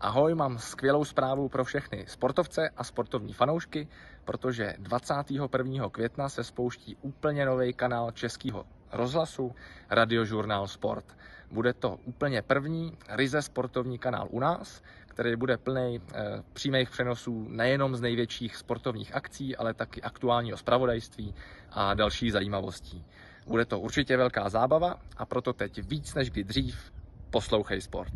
Ahoj, mám skvělou zprávu pro všechny sportovce a sportovní fanoušky, protože 21. května se spouští úplně nový kanál českého rozhlasu Radiožurnál Sport. Bude to úplně první ryze sportovní kanál u nás, který bude plný e, eh, přímých přenosů nejenom z největších sportovních akcí, ale taky aktuálního spravodajství a dalších zajímavostí. Bude to určitě velká zábava a proto teď víc než kdy dřív poslouchej sport.